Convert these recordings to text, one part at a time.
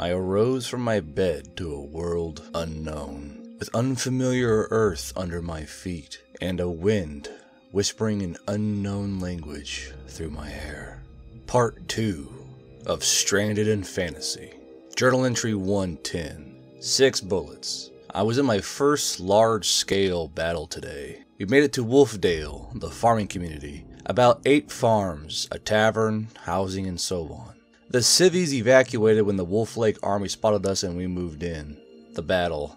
I arose from my bed to a world unknown, with unfamiliar earth under my feet, and a wind whispering an unknown language through my hair. Part 2 of Stranded in Fantasy. Journal entry 110. Six bullets. I was in my first large scale battle today. We made it to Wolfdale, the farming community. About eight farms, a tavern, housing, and so on. The civvies evacuated when the Wolf Lake army spotted us and we moved in. The battle.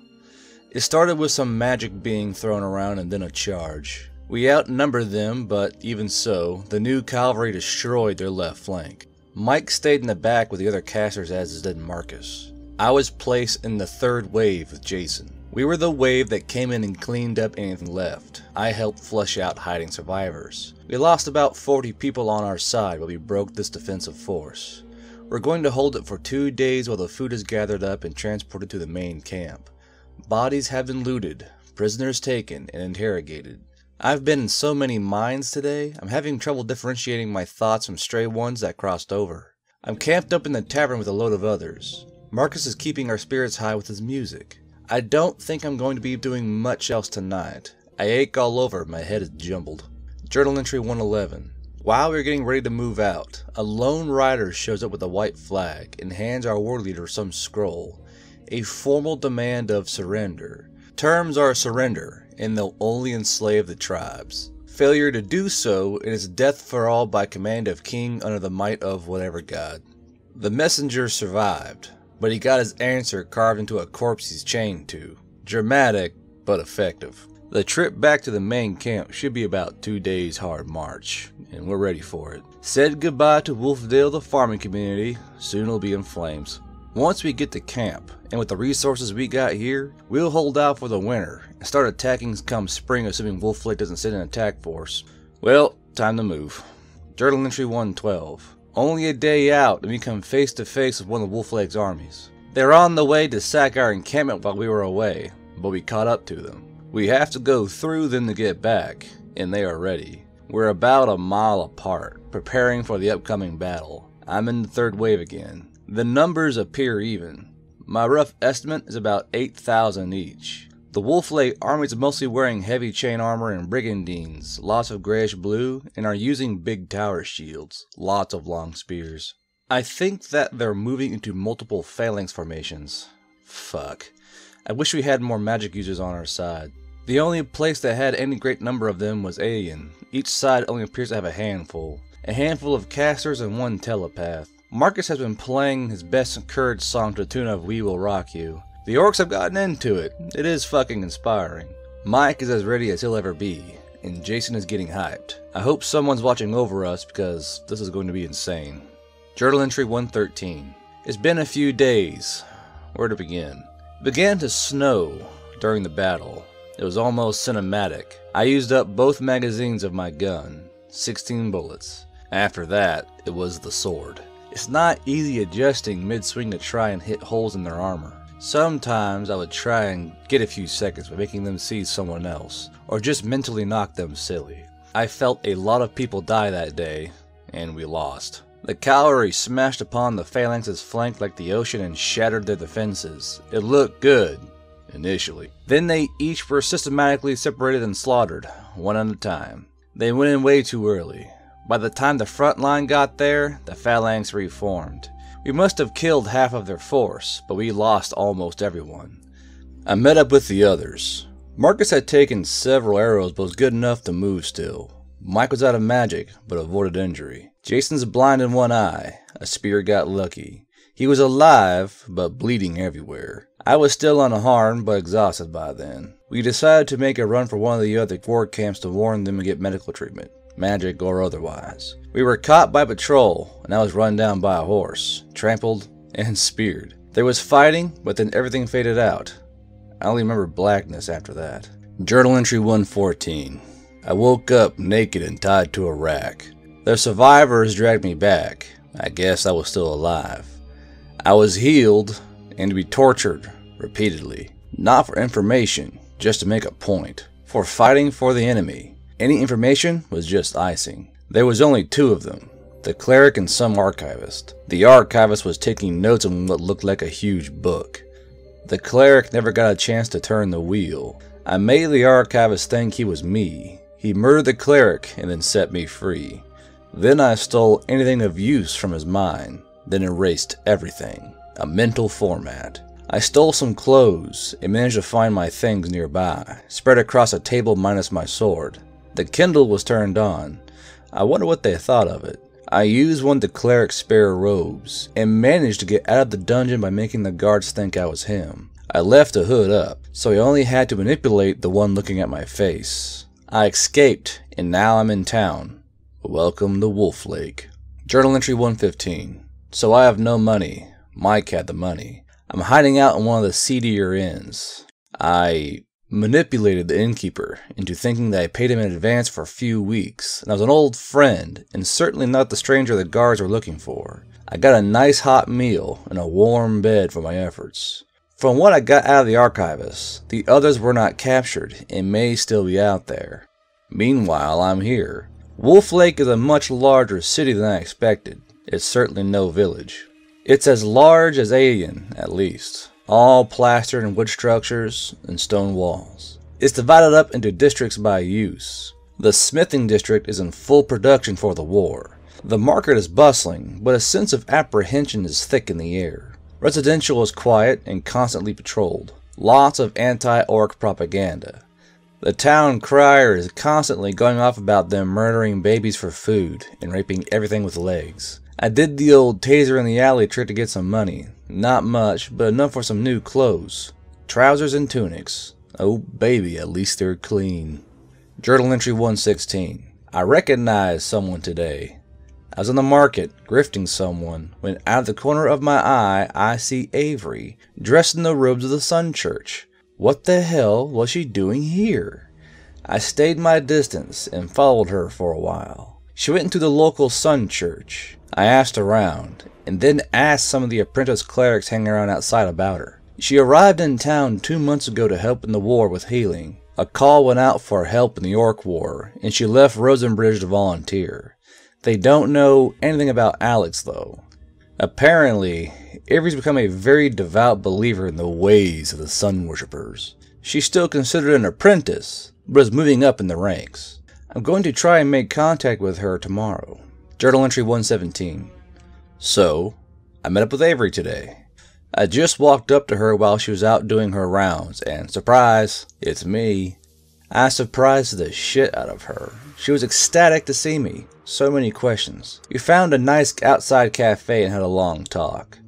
It started with some magic being thrown around and then a charge. We outnumbered them, but even so, the new cavalry destroyed their left flank. Mike stayed in the back with the other casters as did Marcus. I was placed in the third wave with Jason. We were the wave that came in and cleaned up anything left. I helped flush out hiding survivors. We lost about 40 people on our side, but we broke this defensive force. We're going to hold it for two days while the food is gathered up and transported to the main camp. Bodies have been looted, prisoners taken, and interrogated. I've been in so many minds today, I'm having trouble differentiating my thoughts from stray ones that crossed over. I'm camped up in the tavern with a load of others. Marcus is keeping our spirits high with his music. I don't think I'm going to be doing much else tonight. I ache all over, my head is jumbled. Journal entry 111. While we are getting ready to move out, a lone rider shows up with a white flag and hands our war leader some scroll, a formal demand of surrender. Terms are surrender, and they'll only enslave the tribes. Failure to do so, is death for all by command of king under the might of whatever god. The messenger survived, but he got his answer carved into a corpse he's chained to. Dramatic, but effective. The trip back to the main camp should be about two days hard march, and we're ready for it. Said goodbye to Wolfdale, the farming community. Soon it'll be in flames. Once we get to camp, and with the resources we got here, we'll hold out for the winter and start attacking come spring, assuming Wolf Lake doesn't send an attack force. Well, time to move. Journal entry 112. Only a day out, and we come face to face with one of Wolf Lake's armies. They're on the way to sack our encampment while we were away, but we caught up to them. We have to go through them to get back, and they are ready. We're about a mile apart, preparing for the upcoming battle. I'm in the third wave again. The numbers appear even. My rough estimate is about 8,000 each. The Wolf Lake armies mostly wearing heavy chain armor and brigandines, lots of grayish blue, and are using big tower shields, lots of long spears. I think that they're moving into multiple phalanx formations. Fuck. I wish we had more magic users on our side. The only place that had any great number of them was Aeon. Each side only appears to have a handful. A handful of casters and one telepath. Marcus has been playing his best courage song to the tune of We Will Rock You. The orcs have gotten into it. It is fucking inspiring. Mike is as ready as he'll ever be, and Jason is getting hyped. I hope someone's watching over us because this is going to be insane. Journal entry 113. It's been a few days. Where to begin? It began to snow during the battle. It was almost cinematic. I used up both magazines of my gun, 16 bullets. After that, it was the sword. It's not easy adjusting mid swing to try and hit holes in their armor. Sometimes I would try and get a few seconds by making them see someone else, or just mentally knock them silly. I felt a lot of people die that day, and we lost. The cavalry smashed upon the phalanx's flank like the ocean and shattered their defenses. It looked good, initially. Then they each were systematically separated and slaughtered, one at a time. They went in way too early. By the time the front line got there, the phalanx reformed. We must have killed half of their force, but we lost almost everyone. I met up with the others. Marcus had taken several arrows but was good enough to move still. Mike was out of magic, but avoided injury. Jason's blind in one eye. A spear got lucky. He was alive, but bleeding everywhere. I was still unharmed, but exhausted by then. We decided to make a run for one of the other four camps to warn them and get medical treatment, magic or otherwise. We were caught by patrol, and I was run down by a horse, trampled, and speared. There was fighting, but then everything faded out. I only remember blackness after that. Journal entry 114. I woke up naked and tied to a rack. The survivors dragged me back. I guess I was still alive. I was healed and to be tortured repeatedly. Not for information, just to make a point. For fighting for the enemy. Any information was just icing. There was only two of them. the cleric and some archivist. The archivist was taking notes on what looked like a huge book. The cleric never got a chance to turn the wheel. I made the archivist think he was me. He murdered the cleric and then set me free. Then I stole anything of use from his mind, then erased everything. A mental format. I stole some clothes and managed to find my things nearby, spread across a table minus my sword. The Kindle was turned on. I wonder what they thought of it. I used one of the cleric's spare robes and managed to get out of the dungeon by making the guards think I was him. I left the hood up, so I only had to manipulate the one looking at my face. I escaped, and now I'm in town. Welcome to Wolf Lake. Journal entry 115. So I have no money. Mike had the money. I'm hiding out in one of the seedier inns. I manipulated the innkeeper into thinking that I paid him in advance for a few weeks, and I was an old friend, and certainly not the stranger the guards were looking for. I got a nice hot meal and a warm bed for my efforts. From what I got out of the archivist, the others were not captured and may still be out there. Meanwhile, I'm here, Wolf Lake is a much larger city than I expected. It's certainly no village. It's as large as Alien, at least, all plastered and wood structures and stone walls. It's divided up into districts by use. The smithing district is in full production for the war. The market is bustling, but a sense of apprehension is thick in the air. Residential is quiet and constantly patrolled. Lots of anti-orc propaganda. The town crier is constantly going off about them murdering babies for food and raping everything with legs. I did the old taser in the alley trick to get some money. Not much, but enough for some new clothes. Trousers and tunics. Oh baby, at least they're clean. Journal entry 116. I recognized someone today. I was in the market, grifting someone, when out of the corner of my eye I see Avery, dressed in the robes of the Sun Church. What the hell was she doing here? I stayed my distance and followed her for a while. She went into the local Sun Church. I asked around, and then asked some of the apprentice clerics hanging around outside about her. She arrived in town two months ago to help in the war with healing. A call went out for help in the Orc War, and she left Rosenbridge to volunteer. They don't know anything about Alex, though. Apparently, Avery's become a very devout believer in the ways of the sun worshippers. She's still considered an apprentice, but is moving up in the ranks. I'm going to try and make contact with her tomorrow. Journal entry 117. So, I met up with Avery today. I just walked up to her while she was out doing her rounds, and surprise, it's me. I surprised the shit out of her. She was ecstatic to see me. So many questions. We found a nice outside cafe and had a long talk.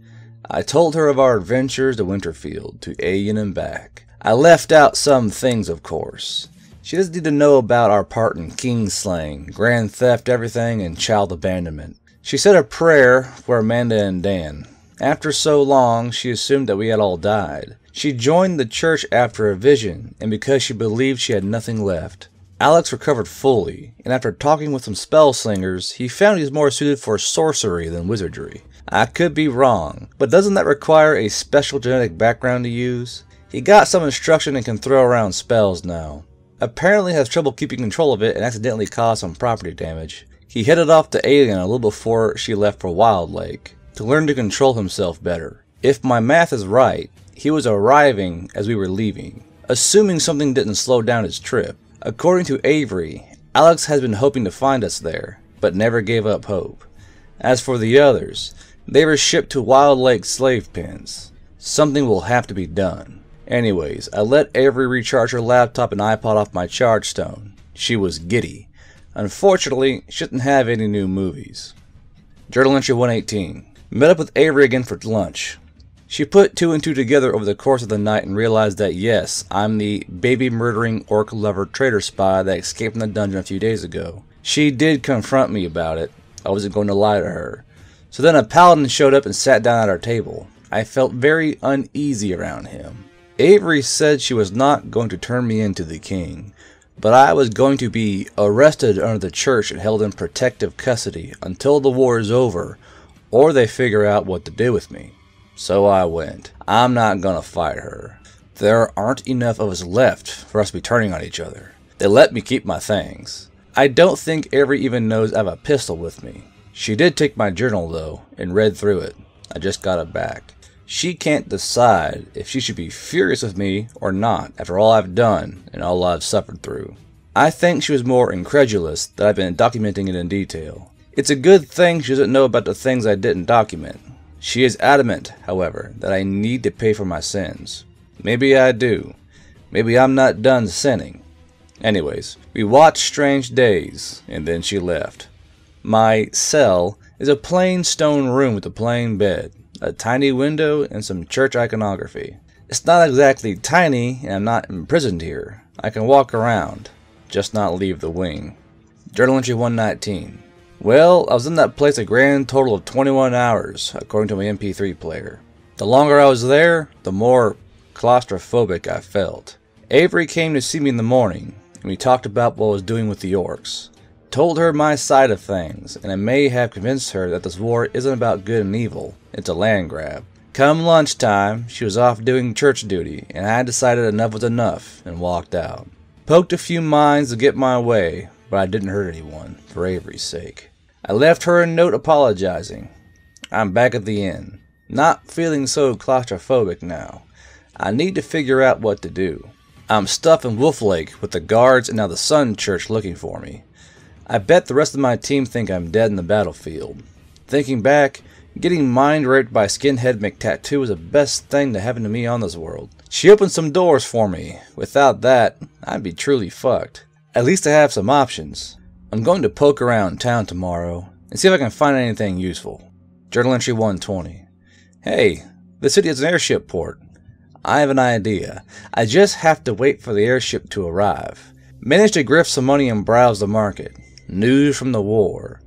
I told her of our adventures to Winterfield, to Alien and back. I left out some things, of course. She doesn't need to know about our part in Kingslaying, Grand Theft Everything, and Child Abandonment. She said a prayer for Amanda and Dan. After so long, she assumed that we had all died. She joined the church after a vision, and because she believed she had nothing left. Alex recovered fully, and after talking with some spell slingers, he found he was more suited for sorcery than wizardry. I could be wrong, but doesn't that require a special genetic background to use? He got some instruction and can throw around spells now. Apparently has trouble keeping control of it and accidentally caused some property damage. He headed off to Alien a little before she left for Wild Lake, to learn to control himself better. If my math is right, he was arriving as we were leaving, assuming something didn't slow down his trip. According to Avery, Alex has been hoping to find us there, but never gave up hope. As for the others, they were shipped to Wild Lake slave pens. Something will have to be done. Anyways, I let Avery recharge her laptop and iPod off my charge stone. She was giddy. Unfortunately, she didn't have any new movies. Journal entry 118. Met up with Avery again for lunch. She put two and two together over the course of the night and realized that yes, I'm the baby murdering orc lover traitor spy that escaped from the dungeon a few days ago. She did confront me about it. I wasn't going to lie to her. So then a paladin showed up and sat down at our table. I felt very uneasy around him. Avery said she was not going to turn me into the king, but I was going to be arrested under the church and held in protective custody until the war is over or they figure out what to do with me. So I went. I'm not gonna fight her. There aren't enough of us left for us to be turning on each other. They let me keep my things. I don't think Avery even knows I have a pistol with me. She did take my journal, though, and read through it. I just got it back. She can't decide if she should be furious with me or not after all I've done and all I've suffered through. I think she was more incredulous that I've been documenting it in detail. It's a good thing she doesn't know about the things I didn't document. She is adamant, however, that I need to pay for my sins. Maybe I do. Maybe I'm not done sinning. Anyways, we watched Strange Days, and then she left. My cell is a plain stone room with a plain bed a tiny window, and some church iconography. It's not exactly tiny, and I'm not imprisoned here. I can walk around, just not leave the wing. Journal entry 119. Well, I was in that place a grand total of 21 hours, according to my MP3 player. The longer I was there, the more claustrophobic I felt. Avery came to see me in the morning, and we talked about what I was doing with the orcs. Told her my side of things, and I may have convinced her that this war isn't about good and evil, it's a land grab. Come lunchtime, she was off doing church duty, and I decided enough was enough and walked out. Poked a few minds to get my way, but I didn't hurt anyone, for Avery's sake. I left her a note apologizing. I'm back at the inn. Not feeling so claustrophobic now. I need to figure out what to do. I'm stuck in Wolf Lake with the guards and now the Sun Church looking for me. I bet the rest of my team think I'm dead in the battlefield. Thinking back, getting mind raped by Skinhead McTattoo was the best thing to happen to me on this world. She opened some doors for me. Without that, I'd be truly fucked. At least I have some options. I'm going to poke around town tomorrow and see if I can find anything useful. Journal entry 120. Hey, the city has an airship port. I have an idea. I just have to wait for the airship to arrive. Manage to grift some money and browse the market. News from the war.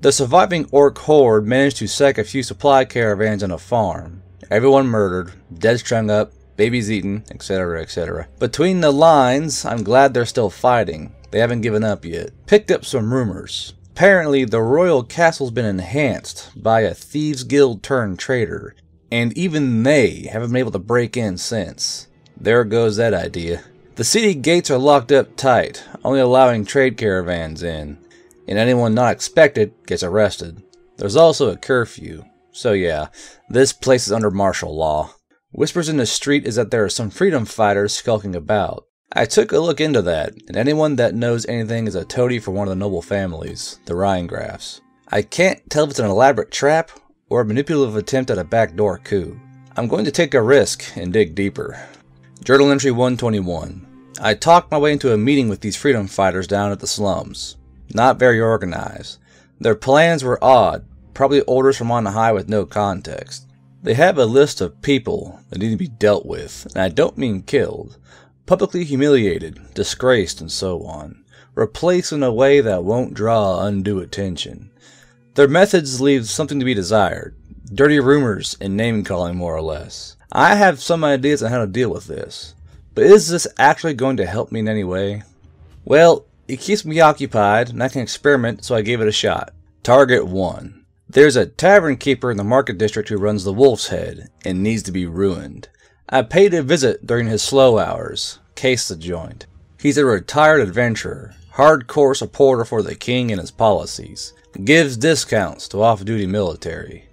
The surviving orc horde managed to sack a few supply caravans and a farm. Everyone murdered, dead strung up, babies eaten, etc., etc. Between the lines, I'm glad they're still fighting. They haven't given up yet. Picked up some rumors. Apparently, the royal castle's been enhanced by a thieves guild turned traitor, and even they haven't been able to break in since. There goes that idea. The city gates are locked up tight, only allowing trade caravans in, and anyone not expected gets arrested. There's also a curfew, so yeah, this place is under martial law. Whispers in the street is that there are some freedom fighters skulking about. I took a look into that, and anyone that knows anything is a toady for one of the noble families, the Rheingrafs. I can't tell if it's an elaborate trap or a manipulative attempt at a backdoor coup. I'm going to take a risk and dig deeper. Journal entry 121. I talked my way into a meeting with these freedom fighters down at the slums. Not very organized. Their plans were odd, probably orders from on the high with no context. They have a list of people that need to be dealt with, and I don't mean killed, publicly humiliated, disgraced, and so on, replaced in a way that won't draw undue attention. Their methods leave something to be desired, dirty rumors and name calling more or less. I have some ideas on how to deal with this. But is this actually going to help me in any way? Well, it keeps me occupied, and I can experiment, so I gave it a shot. Target 1. There's a tavern keeper in the market district who runs the Wolf's Head, and needs to be ruined. I paid a visit during his slow hours. Case the joint. He's a retired adventurer, hardcore supporter for the king and his policies. Gives discounts to off-duty military.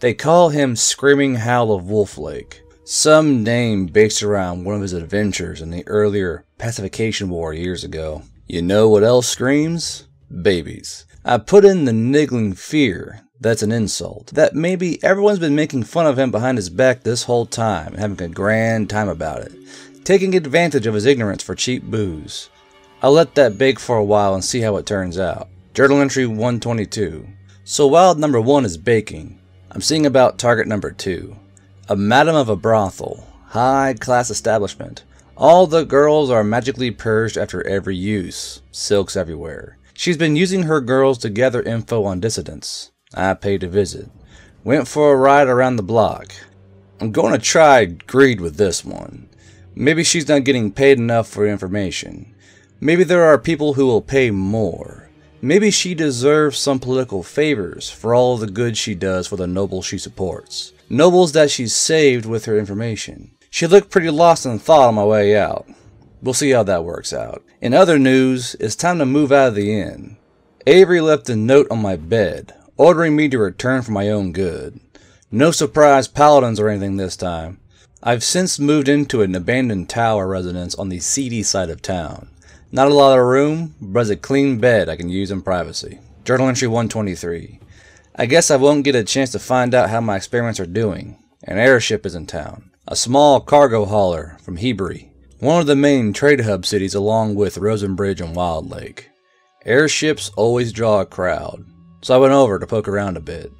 They call him Screaming Howl of Wolf Lake. Some name based around one of his adventures in the earlier pacification war years ago. You know what else screams? Babies. I put in the niggling fear that's an insult. That maybe everyone's been making fun of him behind his back this whole time having a grand time about it, taking advantage of his ignorance for cheap booze. I'll let that bake for a while and see how it turns out. Journal entry 122. So while number 1 is baking, I'm seeing about target number 2. A madam of a brothel, high class establishment. All the girls are magically purged after every use, silks everywhere. She's been using her girls to gather info on dissidents. I paid a visit. Went for a ride around the block. I'm going to try greed with this one. Maybe she's not getting paid enough for information. Maybe there are people who will pay more. Maybe she deserves some political favors for all the good she does for the noble she supports nobles that she's saved with her information. She looked pretty lost in thought on my way out. We'll see how that works out. In other news, it's time to move out of the inn. Avery left a note on my bed, ordering me to return for my own good. No surprise paladins or anything this time. I've since moved into an abandoned tower residence on the seedy side of town. Not a lot of room, but as a clean bed I can use in privacy. Journal entry 123. I guess I won't get a chance to find out how my experiments are doing. An airship is in town. A small cargo hauler from Hebry, one of the main trade hub cities along with Rosenbridge and Wild Lake. Airships always draw a crowd, so I went over to poke around a bit.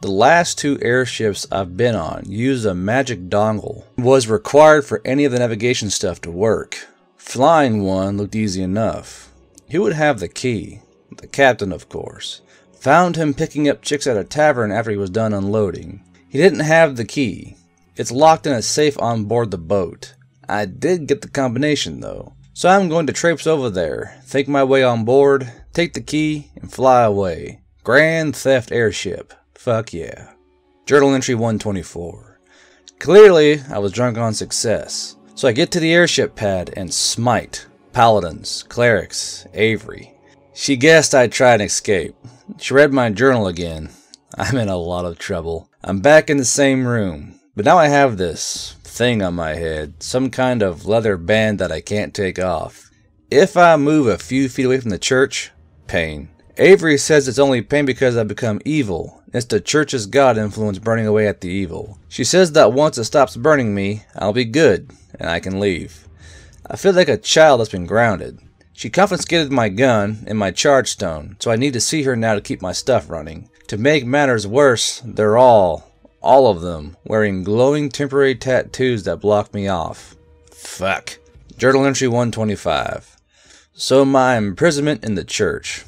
The last two airships I've been on used a magic dongle. It was required for any of the navigation stuff to work. Flying one looked easy enough. He would have the key. The captain, of course. Found him picking up chicks at a tavern after he was done unloading. He didn't have the key. It's locked in a safe on board the boat. I did get the combination though. So I'm going to traipse over there, think my way on board, take the key, and fly away. Grand Theft Airship. Fuck yeah. Journal entry 124. Clearly, I was drunk on success. So I get to the airship pad and smite. Paladins, clerics, Avery. She guessed I'd try and escape. She read my journal again. I'm in a lot of trouble. I'm back in the same room. But now I have this thing on my head, some kind of leather band that I can't take off. If I move a few feet away from the church, pain. Avery says it's only pain because I've become evil. It's the church's God influence burning away at the evil. She says that once it stops burning me, I'll be good, and I can leave. I feel like a child that's been grounded. She confiscated my gun and my charge stone, so I need to see her now to keep my stuff running. To make matters worse, they're all, all of them, wearing glowing temporary tattoos that block me off. Fuck. Journal entry 125. So my imprisonment in the church.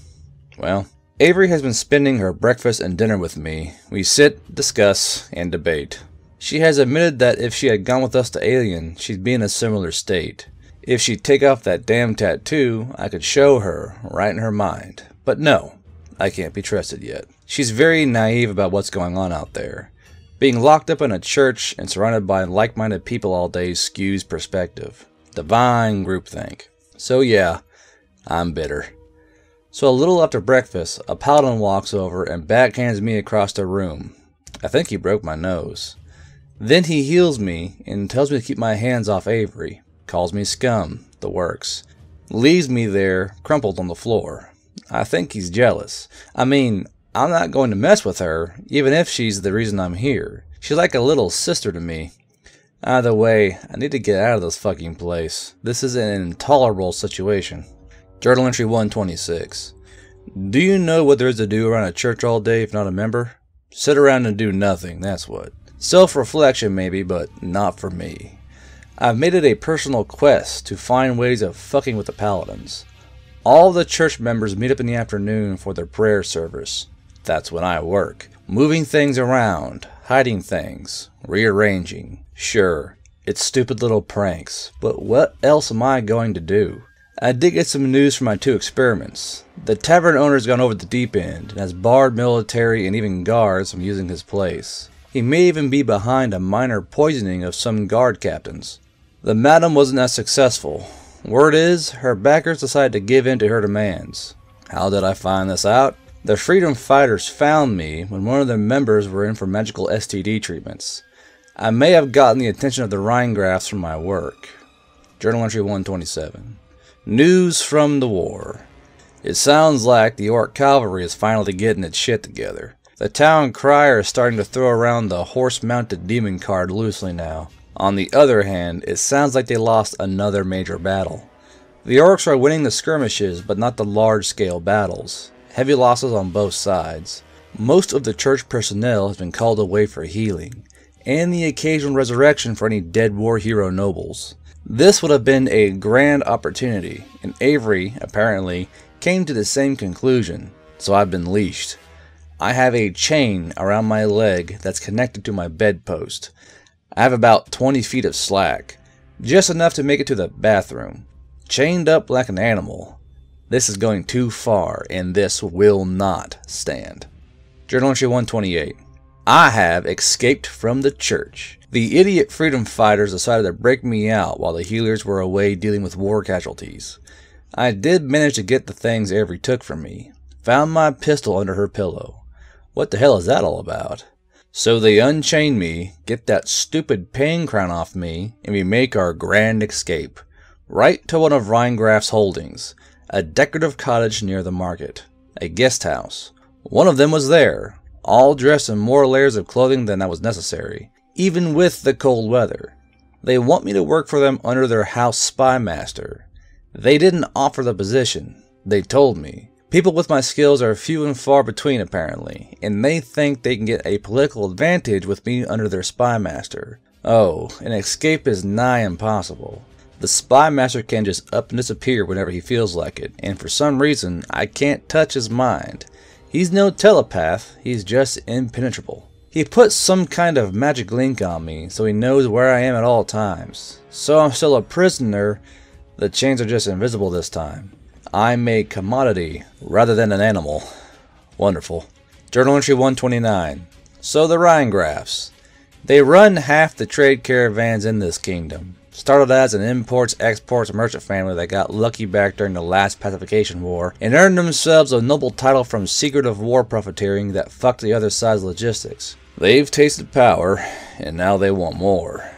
Well, Avery has been spending her breakfast and dinner with me. We sit, discuss, and debate. She has admitted that if she had gone with us to Alien, she'd be in a similar state. If she'd take off that damn tattoo, I could show her, right in her mind. But no, I can't be trusted yet. She's very naive about what's going on out there. Being locked up in a church and surrounded by like-minded people all day skews perspective. Divine groupthink. So yeah, I'm bitter. So a little after breakfast, a paladin walks over and backhands me across the room. I think he broke my nose. Then he heals me and tells me to keep my hands off Avery, calls me scum, the works. Leaves me there, crumpled on the floor. I think he's jealous. I mean, I'm not going to mess with her, even if she's the reason I'm here. She's like a little sister to me. Either way, I need to get out of this fucking place. This is an intolerable situation. Journal entry 126. Do you know what there is to do around a church all day if not a member? Sit around and do nothing, that's what. Self-reflection maybe, but not for me. I've made it a personal quest to find ways of fucking with the paladins. All the church members meet up in the afternoon for their prayer service. That's when I work. Moving things around, hiding things, rearranging. Sure, it's stupid little pranks, but what else am I going to do? I did get some news from my two experiments. The tavern owner's gone over the deep end and has barred military and even guards from using his place. He may even be behind a minor poisoning of some guard captains. The madam wasn't as successful. Word is, her backers decided to give in to her demands. How did I find this out? The freedom fighters found me when one of their members were in for magical STD treatments. I may have gotten the attention of the Rheingrafs from my work. Journal entry 127. News from the war. It sounds like the Orc cavalry is finally getting its shit together. The town crier is starting to throw around the horse-mounted demon card loosely now. On the other hand, it sounds like they lost another major battle. The Orcs are winning the skirmishes, but not the large-scale battles. Heavy losses on both sides. Most of the church personnel has been called away for healing, and the occasional resurrection for any dead war hero nobles. This would have been a grand opportunity, and Avery, apparently, came to the same conclusion, so I've been leashed. I have a chain around my leg that's connected to my bedpost. I have about 20 feet of slack, just enough to make it to the bathroom. Chained up like an animal. This is going too far, and this will not stand. Journal entry 128. I have escaped from the church. The idiot freedom fighters decided to break me out while the healers were away dealing with war casualties. I did manage to get the things Avery took from me. Found my pistol under her pillow. What the hell is that all about? So they unchain me, get that stupid pain crown off me, and we make our grand escape. Right to one of Rheingraf's holdings, a decorative cottage near the market, a guest house. One of them was there, all dressed in more layers of clothing than that was necessary, even with the cold weather. They want me to work for them under their house spy master. They didn't offer the position, they told me. People with my skills are few and far between apparently, and they think they can get a political advantage with me under their spy master. Oh, an escape is nigh impossible. The spy master can just up and disappear whenever he feels like it, and for some reason I can't touch his mind. He's no telepath, he's just impenetrable. He puts some kind of magic link on me so he knows where I am at all times. So I'm still a prisoner, the chains are just invisible this time. I'm a commodity rather than an animal. Wonderful. Journal entry 129. So the Rheingrafs. They run half the trade caravans in this kingdom. Started as an imports-exports merchant family that got lucky back during the last pacification war and earned themselves a noble title from secret of war profiteering that fucked the other side's logistics. They've tasted power, and now they want more.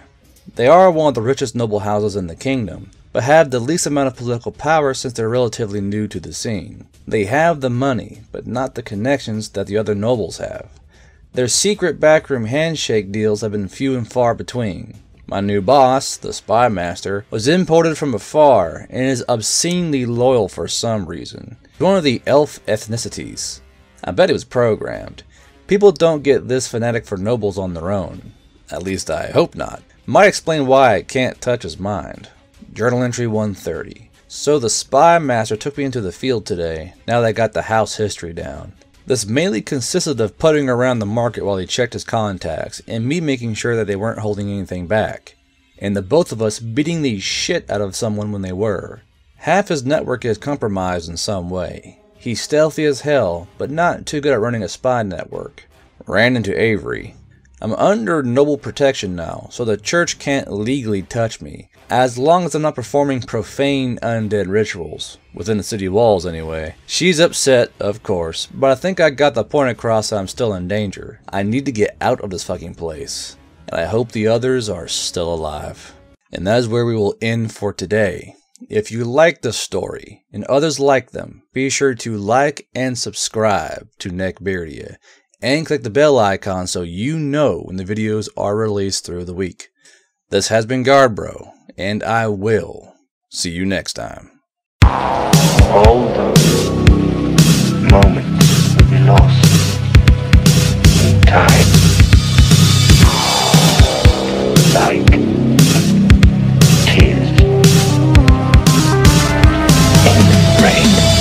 They are one of the richest noble houses in the kingdom, but have the least amount of political power since they're relatively new to the scene. They have the money, but not the connections that the other nobles have. Their secret backroom handshake deals have been few and far between. My new boss, the Spy Master, was imported from afar and is obscenely loyal for some reason. One of the elf ethnicities. I bet he was programmed. People don't get this fanatic for nobles on their own. At least I hope not. Might explain why I can't touch his mind. Journal entry 130. So the spy master took me into the field today, now that I got the house history down. This mainly consisted of putting around the market while he checked his contacts, and me making sure that they weren't holding anything back. And the both of us beating the shit out of someone when they were. Half his network is compromised in some way. He's stealthy as hell, but not too good at running a spy network. Ran into Avery. I'm under noble protection now, so the church can't legally touch me, as long as I'm not performing profane undead rituals. Within the city walls, anyway. She's upset, of course, but I think I got the point across that I'm still in danger. I need to get out of this fucking place. And I hope the others are still alive. And that is where we will end for today. If you like the story and others like them, be sure to like and subscribe to Neckbeardia and click the bell icon so you know when the videos are released through the week. This has been Guardbro, and I will see you next time. All those moments will be lost in time. Like tears in rain.